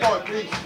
Pode,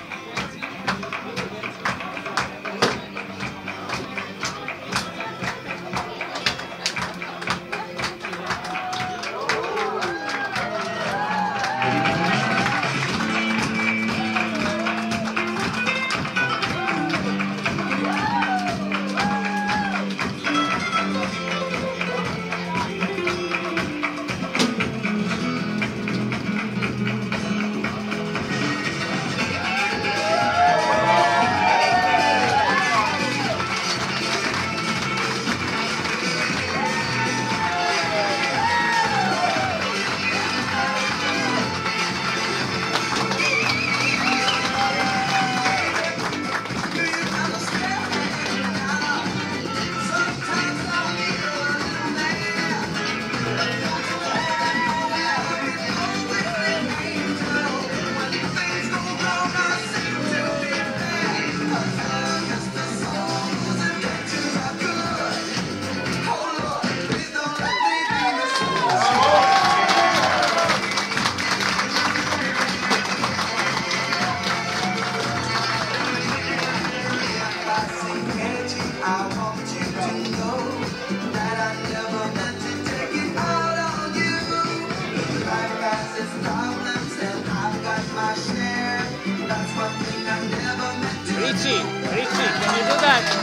Richie, Richie, can you do that?